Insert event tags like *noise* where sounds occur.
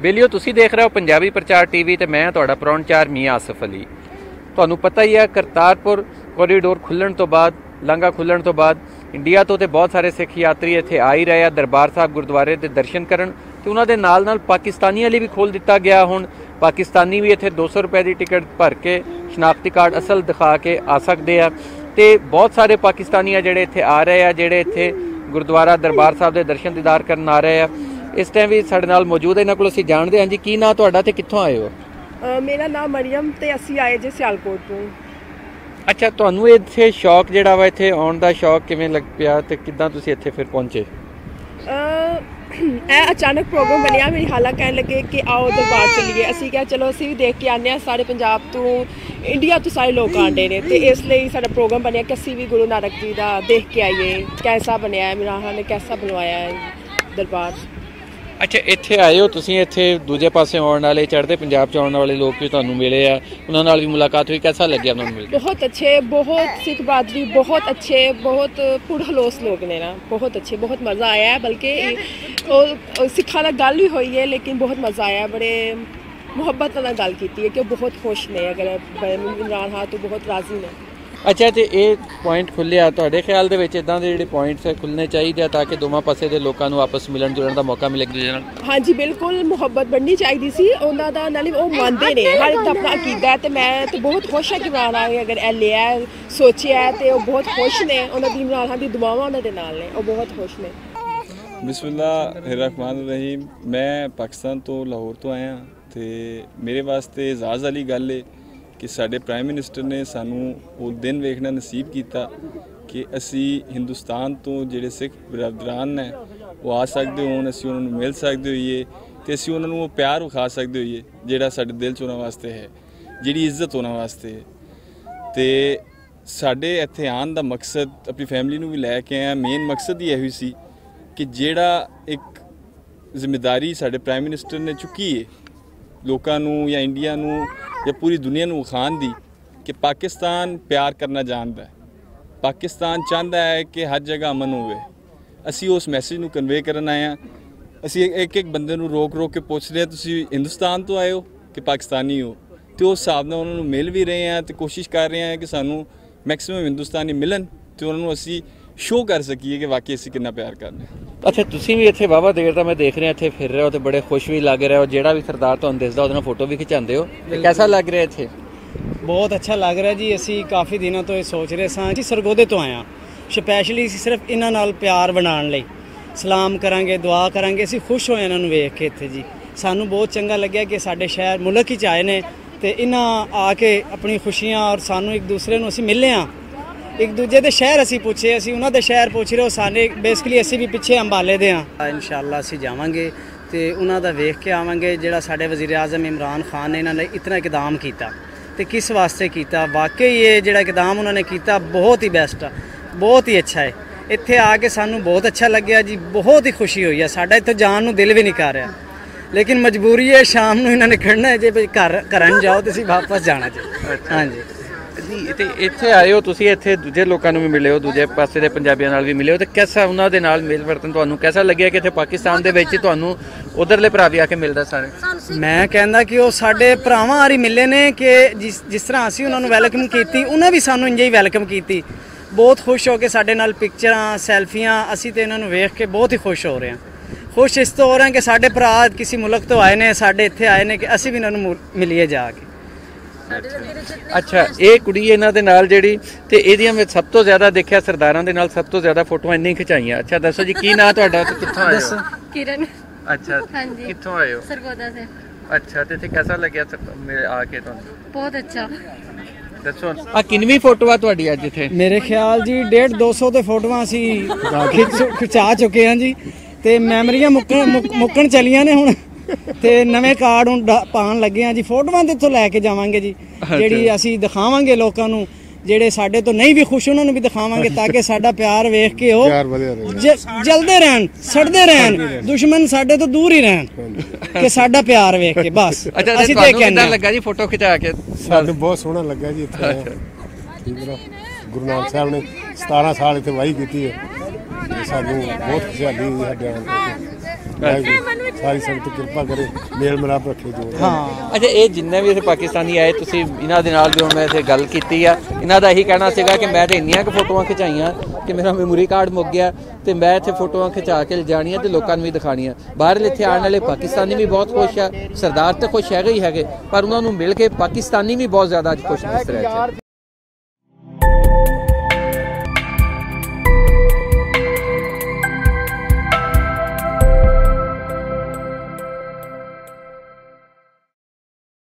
ਬੇਲੀਓ ਤੁਸੀਂ ਦੇਖ ਰਹੇ ਹੋ ਪੰਜਾਬੀ ਪ੍ਰਚਾਰ ਟੀਵੀ ਤੇ ਮੈਂ ਤੁਹਾਡਾ ਪ੍ਰੌਣਚਾਰ ਮੀਆਂ ਆਸਫ ਅਲੀ। ਤੁਹਾਨੂੰ ਪਤਾ ਹੀ ਹੈ, ਕਰਤਾਰਪੁਰ ਕੋਰੀਡੋਰ ਖੁੱਲਣ ਤੋਂ ਬਾਅਦ, ਲਾਂਘਾ ਖੁੱਲਣ ਤੋਂ ਬਾਅਦ, ਇੰਡੀਆ ਤੋਂ ਤੇ ਬਹੁਤ ਸਾਰੇ ਸਿੱਖ ਯਾਤਰੀ ਇੱਥੇ ਆ ਹੀ ਰਹੇ ਆ, ਦਰਬਾਰ ਸਾਹਿਬ ਗੁਰਦੁਆਰੇ ਦੇ ਦਰਸ਼ਨ ਕਰਨ ਤੇ ਉਹਨਾਂ ਦੇ ਨਾਲ ਨਾਲ ਪਾਕਿਸਤਾਨੀਆਂ ਲਈ ਵੀ ਖੋਲ ਦਿੱਤਾ ਗਿਆ ਹੁਣ। ਪਾਕਿਸਤਾਨੀ ਵੀ ਇੱਥੇ 200 ਰੁਪਏ ਦੀ ਟਿਕਟ ਭਰ ਕੇ ਸ਼ਨਾਖਤੀ ਕਾਰਡ ਅਸਲ ਦਿਖਾ ਕੇ ਆ ਸਕਦੇ ਆ। ਤੇ ਬਹੁਤ ਸਾਰੇ ਪਾਕਿਸਤਾਨੀਆਂ ਜਿਹੜੇ ਇੱਥੇ ਆ ਰਹੇ ਆ, ਜਿਹੜੇ ਇੱਥੇ ਗੁਰਦੁਆਰਾ ਦਰਬਾਰ ਸਾਹਿਬ ਦੇ ਦਰਸ਼ਨ ਦੀਦਾਰ ਕਰਨ ਆ ਰਹੇ ਆ। ਇਸ ਟਾਈਮ ਵੀ ਸਾਡੇ ਨਾਲ ਮੌਜੂਦ ਹੈ ਇਹਨਾਂ ਕੋਲ ਅਸੀਂ ਜਾਣਦੇ ਹਾਂ ਜੀ। ਕੀ ਨਾਂ ਤੁਹਾਡਾ ਤੇ ਕਿੱਥੋਂ ਆਏ ਹੋ? ਮੇਰਾ ਨਾਮ ਮਰੀਮ ਤੇ ਅਸੀਂ ਆਏ ਜੇ ਸਿਆਲਕੋਟ ਤੋਂ। ਅੱਛਾ ਤੁਹਾਨੂੰ ਇੱਥੇ ਸ਼ੌਕ ਜਿਹੜਾ ਵਾ ਇੱਥੇ ਆਉਣ ਦਾ ਸ਼ੌਕ ਕਿਵੇਂ ਲੱਗ ਪਿਆ ਤੇ ਕਿੱਦਾਂ ਤੁਸੀਂ ਇੱਥੇ ਫਿਰ ਪਹੁੰਚੇ? ਅ, ਇਹ ਅਚਾਨਕ ਪ੍ਰੋਗਰਾਮ ਬਣਿਆ ਮੇਰੀ ਹਾਲਾ ਕਹਿਣ ਲੱਗੇ ਕਿ ਆਓ ਦਰਬਾਰ ਚੱਲੀਏ। ਅਸੀਂ ਕਿਹਾ ਚਲੋ ਅਸੀਂ ਵੀ ਦੇਖ ਕੇ ਆਨੇ ਆ ਸਾਰੇ ਪੰਜਾਬ ਤੋਂ ਇੰਡੀਆ ਤੋਂ ਸਾਰੇ ਲੋਕ ਆਂਡੇ ਨੇ ਤੇ ਇਸ ਲਈ ਸਾਡਾ ਪ੍ਰੋਗਰਾਮ ਬਣਿਆ ਕਿ ਅਸੀਂ ਵੀ ਗੁਰੂ ਨਾਨਕ ਜੀ ਦਾ ਦੇਖ ਕੇ ਆਈਏ ਕੈਸਾ ਬਣਿਆ ਹੈ ਮਿਰਾਹਾ ਨੇ ਕੈਸਾ ਬਣਵਾਇਆ ਹੈ ਦਰਬਾਰ। ਅੱਛਾ, ਇੱਥੇ ਆਏ ਹੋ ਤੁਸੀਂ, ਇੱਥੇ ਦੂਜੇ ਪਾਸੇ ਆਉਣ ਵਾਲੇ, ਚੜ੍ਹਦੇ ਪੰਜਾਬ ਚ ਆਉਣ ਵਾਲੇ ਲੋਕ ਵੀ ਤੁਹਾਨੂੰ ਮਿਲੇ ਆ। ਉਹਨਾਂ ਨਾਲ ਵੀ ਮੁਲਾਕਾਤ ਹੋਈ ਕਿਹਦਾ ਲੱਗਿਆ ਉਹਨਾਂ ਨੂੰ ਮਿਲ ਕੇ? ਬਹੁਤ ਅੱਛੇ, ਬਹੁਤ ਸਿੱਖ ਬਰਾਦਰੀ ਬਹੁਤ ਅੱਛੇ, ਬਹੁਤ ਪੁਰਹਲੋਸ ਲੋਕ ਨੇ ਨਾ। ਬਹੁਤ ਅੱਛੇ, ਬਹੁਤ ਮਜ਼ਾ ਆਇਆ ਹੈ ਬਲਕਿ ਉਹ ਉਹ ਸਿੱਖਾਂ ਨਾਲ ਗੱਲ ਵੀ ਹੋਈ ਹੈ, ਲੇਕਿਨ ਬਹੁਤ ਮਜ਼ਾ ਆਇਆ, ਬੜੇ ਮੁਹੱਬਤ ਨਾਲ ਗੱਲ ਕੀਤੀ ਹੈ ਕਿ ਉਹ ਬਹੁਤ ਖੁਸ਼ ਨੇ, ਅਗਰ ਇਮਰਾਨ ਹਾਂ ਤੋਂ ਬਹੁਤ ਰਾਜ਼ੀ ਨੇ। ਅੱਛਾ ਤੇ ਇਹ ਪੁਆਇੰਟ ਖੁੱਲਿਆ ਤੁਹਾਡੇ ਖਿਆਲ ਦੇ ਵਿੱਚ ਇਦਾਂ ਦੇ ਜਿਹੜੇ ਪੁਆਇੰਟਸ ਹੈ ਖੁੱਲਨੇ ਚਾਹੀਦੇ ਆ ਤਾਂ ਕਿ ਦੋਵਾਂ ਪਾਸੇ ਦੇ ਲੋਕਾਂ ਨੂੰ ਆਪਸ ਮਿਲਣ ਜੁਲਣ ਦਾ ਮੌਕਾ ਮਿਲੇ ਇੱਕ ਦੂਜੇ ਨਾਲ? ਹਾਂਜੀ ਬਿਲਕੁਲ ਮੁਹੱਬਤ ਬਣਨੀ ਚਾਹੀਦੀ ਸੀ। ਉਹਨਾਂ ਦਾ ਨਾਲੇ ਉਹ ਮੰਨਦੇ ਨੇ ਹਰ ਇੱਕ ਦਾ ਆਪਣਾ ਅਕੀਦਾ ਤੇ ਮੈਂ ਤੇ ਬਹੁਤ ਖੁਸ਼ ਹਾਂ ਕਿ ਇਮਰਾਨ ਆ ਅਗਰ ਇਹ ਲਿਆ ਸੋਚਿਆ ਤੇ ਉਹ ਬਹੁਤ ਖੁਸ਼ ਨੇ। ਉਹਨਾਂ ਦੀ ਖਾਨ ਦੀ ਦੁਆਵਾਂ ਉਹਨਾਂ ਦੇ ਨਾਲ ਨੇ ਉਹ ਬਹੁਤ ਖੁਸ਼ ਨੇ। ਬਿਸਮਿਲ੍ਲਾਹਿਰਰਹਿਮਾਨ ਰਹੀਮ। ਮੈਂ ਪਾਕਿਸਤਾਨ ਤੋਂ ਲਾਹੌਰ ਤੋਂ ਆਇਆ ਤੇ ਮੇਰੇ ਵਾਸਤੇ ਇਜ਼ਾਜ਼ ਵਾਲੀ ਗੱਲ ਹੈ ਕਿ ਸਾਡੇ ਪ੍ਰਾਈਮ ਮਿਨਿਸਟਰ ਨੇ ਸਾਨੂੰ ਉਹ ਦਿਨ ਵੇਖਣਾ ਨਸੀਬ ਕੀਤਾ ਕਿ ਅਸੀਂ ਹਿੰਦੁਸਤਾਨ ਤੋਂ ਜਿਹੜੇ ਸਿੱਖ ਬਰਾਦਰਾਨ ਨੇ, ਉਹ ਆ ਸਕਦੇ ਹੋਣ, ਅਸੀਂ ਉਹਨਾਂ ਨੂੰ ਮਿਲ ਸਕਦੇ ਹੋਈਏ ਤੇ ਅਸੀਂ ਉਹਨਾਂ ਨੂੰ ਉਹ ਪਿਆਰ ਵਿਖਾ ਸਕਦੇ ਹੋਈਏ, ਜਿਹੜਾ ਸਾਡੇ ਦਿਲ 'ਚ ਉਹਨਾਂ ਵਾਸਤੇ ਹੈ, ਜਿਹੜੀ ਇੱਜ਼ਤ ਉਹਨਾਂ ਵਾਸਤੇ ਹੈ। ਤੇ ਸਾਡੇ ਇੱਥੇ ਆਉਣ ਦਾ ਮਕਸਦ, ਆਪਣੀ ਫੈਮਿਲੀ ਨੂੰ ਵੀ ਲੈ ਕੇ ਆਇਆ ਮੇਨ ਮਕਸਦ ਹੀ ਇਹੋ ਹੀ ਸੀ ਕਿ ਜਿਹੜਾ ਇੱਕ ਜ਼ਿੰਮੇਵਾਰੀ ਸਾਡੇ ਪ੍ਰਾਈਮ ਮਿਨਿਸਟਰ ਨੇ ਚੁੱਕੀ ਹੈ ਲੋਕਾਂ ਨੂੰ ਜਾਂ ਇੰਡੀਆ ਨੂੰ ਜਾਂ ਪੂਰੀ ਦੁਨੀਆ ਨੂੰ ਵਿਖਾਉਣ ਦੀ ਕਿ ਪਾਕਿਸਤਾਨ ਪਿਆਰ ਕਰਨਾ ਜਾਣਦਾ ਹੈ। ਪਾਕਿਸਤਾਨ ਚਾਹੁੰਦਾ ਹੈ ਕਿ ਹਰ ਜਗ੍ਹਾ ਅਮਨ ਹੋਵੇ। ਅਸੀਂ ਉਸ ਮੈਸੇਜ ਨੂੰ ਕਨਵੇ ਕਰਨ ਆਏ ਹਾਂ। ਅਸੀਂ ਇੱਕ ਇੱਕ ਬੰਦੇ ਨੂੰ ਰੋਕ ਰੋਕ ਕੇ ਪੁੱਛ ਰਹੇ ਹਾਂ, ਤੁਸੀਂ ਹਿੰਦੁਸਤਾਨ ਤੋਂ ਆਏ ਹੋ ਕਿ ਪਾਕਿਸਤਾਨੀ ਹੋ? ਤੇ ਉਸ ਹਿਸਾਬ ਨਾਲ ਉਹਨਾਂ ਨੂੰ ਮਿਲ ਵੀ ਰਹੇ ਹਾਂ ਤੇ ਕੋਸ਼ਿਸ਼ ਕਰ ਰਹੇ ਹਾਂ ਕਿ ਸਾਨੂੰ ਮੈਕਸਿਮਮ ਹਿੰਦੁਸਤਾਨੀ ਮਿਲਣ ਤੇ ਉਹਨਾਂ ਨੂੰ ਅਸੀਂ ਸ਼ੋਅ ਕਰ ਸਕੀਏ ਕਿ ਵਾਕਈ ਅਸੀਂ ਕਿੰਨਾ ਪਿਆਰ ਕਰਦੇ ਹਾਂ। ਅੱਛਾ ਤੁਸੀਂ ਵੀ ਇੱਥੇ ਵਾਵਾ ਦੇਰ ਦਾ ਮੈਂ ਦੇਖ ਰਿਹਾ ਇੱਥੇ ਫਿਰ ਰਹੇ ਹੋ ਤੇ ਬੜੇ ਖੁਸ਼ ਵੀ ਲੱਗ ਰਹੇ ਹੋ। ਜਿਹੜਾ ਵੀ ਸਰਦਾਰ ਤੁਹਾਨੂੰ ਦਿਸਦਾ ਉਹਦੇ ਨਾਲ ਫੋਟੋ ਵੀ ਖਿਚਾਉਂਦੇ ਹੋ। ਤੇ ਕਿਹਦਾ ਲੱਗ ਰਿਹਾ ਇੱਥੇ? ਬਹੁਤ ਅੱਛਾ ਲੱਗ ਰਿਹਾ ਜੀ। ਅਸੀਂ ਕਾਫੀ ਦਿਨਾਂ ਤੋਂ ਇਹ ਸੋਚ ਰਹੇ ਸਾਂ ਜੀ ਸਰਗੋਦੇ ਤੋਂ ਆਏ ਹਾਂ ਸਪੈਸ਼ਲੀ ਅਸੀਂ ਸਿਰਫ ਇਹਨਾਂ ਨਾਲ ਪਿਆਰ ਬਣਾਉਣ ਲਈ। ਸਲਾਮ ਕਰਾਂਗੇ ਦੁਆ ਕਰਾਂਗੇ। ਅਸੀਂ ਖੁਸ਼ ਹੋਏ ਇਹਨਾਂ ਨੂੰ ਵੇਖ ਕੇ ਇੱਥੇ ਜੀ। ਸਾਨੂੰ ਬਹੁਤ ਚੰਗਾ ਲੱਗਿਆ ਕਿ ਸਾਡੇ ਸ਼ਹਿਰ ਮੁਲਕ ਵਿੱਚ ਆਏ ਨੇ ਤੇ ਇਹਨਾਂ ਆ ਕੇ ਆਪਣੀ ਖੁਸ਼ੀਆਂ ਔਰ ਸਾਨੂੰ ਇੱਕ ਦੂਸਰੇ ਨੂੰ ਅਸੀਂ ਮਿਲੇ ਹਾਂ। ਇੱਕ ਦੂਜੇ ਦੇ ਸ਼ਹਿਰ ਅਸੀਂ ਪੁੱਛੇ ਅਸੀਂ ਉਹਨਾਂ ਦੇ ਸ਼ਹਿਰ ਪੁੱਛ ਰਹੇ ਹੋ ਸਾਨੇ ਬੇਸਿਕਲੀ ਅਸੀਂ ਵੀ ਪਿੱਛੇ ਅੰਬਾਲੇ ਦੇ ਹਾਂ। ਇਨਸ਼ਾਅੱਲਾ ਅਸੀਂ ਜਾਵਾਂਗੇ ਤੇ ਉਹਨਾਂ ਦਾ ਵੇਖ ਕੇ ਆਵਾਂਗੇ ਜਿਹੜਾ ਸਾਡੇ ਵਜ਼ੀਰ ਆਜ਼ਮ ਇਮਰਾਨ ਖਾਨ ਨੇ ਇਹਨਾਂ ਲਈ ਇਤਨਾ ਇਕਦਾਮ ਕੀਤਾ ਤੇ ਕਿਸ ਵਾਸਤੇ ਕੀਤਾ। ਵਾਕਈ ਇਹ ਜਿਹੜਾ ਇਕਦਾਮ ਉਹਨਾਂ ਨੇ ਕੀਤਾ ਬਹੁਤ ਹੀ ਬੈਸਟ ਆ ਬਹੁਤ ਹੀ ਅੱਛਾ ਹੈ। ਇੱਥੇ ਆ ਕੇ ਸਾਨੂੰ ਬਹੁਤ ਅੱਛਾ ਲੱਗਿਆ ਜੀ ਬਹੁਤ ਹੀ ਖੁਸ਼ੀ ਹੋਈ ਹੈ ਸਾਡਾ ਇੱਥੇ ਜਾਣ ਨੂੰ ਦਿਲ ਵੀ ਨਹੀਂ ਕਰ ਰਿਹਾ। ਲੇਕਿਨ ਮਜਬੂਰੀ ਹੈ ਸ਼ਾਮ ਨੂੰ ਇਹਨਾਂ ਨੇ ਖੜਨਾ ਹੈ ਜੇ ਘਰ ਘਰਾਂ ਜਾਓ ਤੇ ਅਸੀਂ ਵਾਪਸ ਜਾਣਾ ਜੀ। ਹਾਂਜੀ। ਜੀ ਤੇ ਇੱਥੇ ਆਏ ਹੋ, ਤੁਸੀਂ ਇੱਥੇ ਦੂਜੇ ਲੋਕਾਂ ਨੂੰ ਵੀ ਮਿਲੇ ਹੋ, ਦੂਜੇ ਪਾਸੇ ਦੇ ਪੰਜਾਬੀਆਂ ਨਾਲ ਵੀ ਮਿਲੇ ਹੋ, ਤੇ ਕਿਹਦਾ ਉਹਨਾਂ ਦੇ ਨਾਲ ਮੇਲ ਵਰਤਨ ਤੁਹਾਨੂੰ ਕਿਹਦਾ ਲੱਗਿਆ ਕਿ ਇੱਥੇ ਪਾਕਿਸਤਾਨ ਦੇ ਵਿੱਚ ਹੀ ਤੁਹਾਨੂੰ ਉਧਰਲੇ ਭਰਾ ਵੀ ਆ ਕੇ ਮਿਲਦਾ ਸਾਰੇ? ਮੈਂ ਕਹਿੰਦਾ ਕਿ ਉਹ ਸਾਡੇ ਭਰਾਵਾਂ ਆਰੀ ਮਿਲੇ ਨੇ ਕਿ ਜਿਸ ਜਿਸ ਤਰ੍ਹਾਂ ਅਸੀਂ ਉਹਨਾਂ ਨੂੰ ਵੈਲਕਮ ਕੀਤੀ, ਉਹਨਾਂ ਵੀ ਸਾਨੂੰ ਇੰਜੇ ਹੀ ਵੈਲਕਮ ਕੀਤੀ। ਬਹੁਤ ਖੁਸ਼ ਹੋ ਕੇ ਸਾਡੇ ਨਾਲ ਪਿਕਚਰਾਂ, ਸੈਲਫੀਆਂ, ਅਸੀਂ ਤੇ ਇਹਨਾਂ ਨੂੰ ਵੇਖ ਕੇ ਬਹੁਤ ਹੀ ਖੁਸ਼ ਹੋ ਰਹੇ ਹਾਂ। ਖੁਸ਼ ਇਸ ਤੋਂ ਹੋ ਰਹੇ ਹਾਂ ਕਿ ਸਾਡੇ ਭਰਾ ਕਿਸੇ ਮੁਲਕ ਤੋਂ ਆਏ ਨੇ, ਸਾਡੇ ਇੱਥੇ ਆਏ ਨੇ ਕਿ ਅਸੀਂ ਵੀ ਇਹਨਾਂ ਨੂੰ ਮੁ- ਮਿਲੀਏ ਜਾ ਕੇ। ਅੱਛਾ ਇਹ ਕੁੜੀ ਇਹਨਾਂ ਦੇ ਨਾਲ ਜਿਹੜੀ ਤੇ ਇਹਦੀਆਂ ਮੈਂ ਸਭ ਤੋਂ ਜ਼ਿਆਦਾ ਦੇਖਿਆ ਸਰਦਾਰਾਂ ਦੇ ਨਾਲ ਸਭ ਤੋਂ ਜ਼ਿਆਦਾ ਫੋਟੋਆਂ ਇੰਨੀ ਖਿਚਾਈਆਂ। ਅੱਛਾ ਦੱਸੋ ਜੀ ਕੀ ਨਾਂ ਤੁਹਾਡਾ? ਤੇ *laughs* ਕਿੱਥੋਂ ਆਏ ਹੋ? ਕਿਰਨ। ਅੱਛਾ ਕਿੱਥੋਂ ਆਏ ਹੋ? ਸਰਗੋਦਾ ਸੇ। ਅੱਛਾ ਤੇ ਇੱਥੇ ਕਿਹਦਾ ਲੱਗਿਆ ਮੇਰੇ ਆ ਕੇ ਤੁਹਾਨੂੰ? ਬਹੁਤ ਅੱਛਾ। ਦੱਸੋ ਆ ਕਿੰਨੀ ਫੋਟੋ ਤੁਹਾਡੀ ਅੱਜ ਇੱਥੇ? ਮੇਰੇ ਖਿਆਲ ਜੀ 1.5 200 ਤੇ ਫੋਟੋਆਂ ਅਸੀਂ ਖਿਚਾ ਚੁੱਕੇ ਹਾਂ ਜੀ ਤੇ ਮੈਮਰੀਆਂ ਮੁੱਕਣ ਮੁੱਕਣ ਚਲੀਆਂ ਨੇ ਹੁਣ। ਤੇ ਨਵੇਂ ਕਾਰਡ ਹੁਣ ਡਾ- ਪਾਉਣ ਲੱਗੇ ਹਾਂ ਜੀ। ਫੋਟੋਆਂ ਤੇ ਇੱਥੋਂ ਲੈ ਕੇ ਜਾਵਾਂਗੇ ਜੀ। ਜਿਹੜੀ ਅਸੀਂ ਦਿਖਾਵਾਂਗੇ ਲੋਕਾਂ ਨੂੰ ਜਿਹੜੇ ਸਾਡੇ ਤੋਂ ਨਹੀਂ ਵੀ ਖੁਸ਼ ਉਹਨਾਂ ਨੂੰ ਵੀ ਦਿਖਾਵਾਂਗੇ ਤਾਂ ਕਿ ਸਾਡਾ ਪਿਆਰ ਵੇਖ ਕੇ ਉਹ ਜ- ਜਲਦੇ ਰਹਿਣ ਸੜਦੇ ਰਹਿਣ ਦੁਸ਼ਮਣ ਸਾਡੇ ਤੋਂ ਦੂਰ ਹੀ ਰਹਿਣ ਕਿ ਸਾਡਾ ਪਿਆਰ ਵੇਖ ਕੇ ਬਸ। ਅੱਛਾ ਤੇ ਅਸੀਂ ਤੇ ਤੁਹਾਨੂੰ ਕਹਿੰਦੇ। ਲੱਗਾ ਜੀ ਫੋਟੋ ਖਿਚਾ ਕੇ? ਸਾਨੂੰ ਬਹੁਤ ਸੋਹਣਾ ਲੱਗਾ ਜੀ ਇੱਥੇ। ਠੀਕ ਨਾ। ਗੁਰੂ ਨਾਨਕ ਸਾਹਿਬ ਨੇ 17 ਸਾਲ ਇੱਥੇ ਵਾਹੀ ਕੀਤੀ ਹੈ। ਤੇ ਸਾਨੂੰ ਬਹੁਤ ਖੁਸ਼ਹਾਲੀ ਹੋਈ ਸਾਡੇ ਆਉਣ ਤੇ। ਵਾਹਿਗੁਰੂ ਸਾਰੀ ਸੰਗਤ ਕਿਰਪਾ ਕਰੇ ਮੇਲ ਮਿਲਾਪ ਰੱਖੇ ਜੋ। ਹਾਂ। ਅੱਛਾ ਇਹ ਜਿੰਨੇ ਵੀ ਇੱਥੇ ਪਾਕਿਸਤਾਨੀ ਆਏ ਤੁਸੀਂ ਇਹਨਾਂ ਦੇ ਨਾਲ ਵੀ ਹੁਣ ਮੈਂ ਇੱਥੇ ਗੱਲ ਕੀਤੀ ਆ ਇਹਨਾਂ ਦਾ ਇਹੀ ਕਹਿਣਾ ਸੀਗਾ ਕਿ ਮੈਂ ਤੇ ਇੰਨੀਆਂ ਕੁ ਫੋਟੋਆਂ ਖਿਚਾਈਆਂ ਕਿ ਮੇਰਾ ਮੈਮੋਰੀ ਕਾਰਡ ਮੁੱਕ ਗਿਆ ਤੇ ਮੈਂ ਇੱਥੇ ਫੋਟੋਆਂ ਖਿਚਾ ਕੇ ਲਿਜਾਣੀਆਂ ਤੇ ਲੋਕਾਂ ਨੂੰ ਵੀ ਦਿਖਾਣੀਆਂ ਬਾਹਰ ਇੱਥੇ ਆਉਣ ਵਾਲੇ ਪਾਕਿਸਤਾਨੀ ਵੀ ਬਹੁਤ ਖੁਸ਼ ਆ ਸਰਦਾਰ ਤੇ ਖੁਸ਼ ਹੈਗੇ ਹੀ ਹੈਗੇ ਪਰ ਉਹਨਾਂ ਨੂੰ ਮਿਲ ਕੇ ਪਾਕਿਸਤਾਨੀ ਵੀ ਬਹੁਤ ਜ਼ਿਆਦਾ ਅੱਜ ਖੁਸ਼ ਨਜ਼ਰ ਆ ਰਹੇ